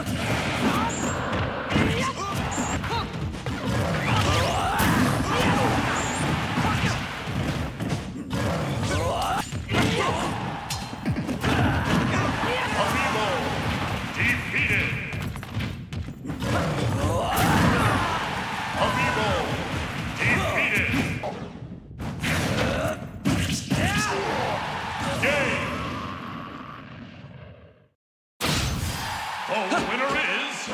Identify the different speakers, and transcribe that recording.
Speaker 1: Look! Oh, the winner is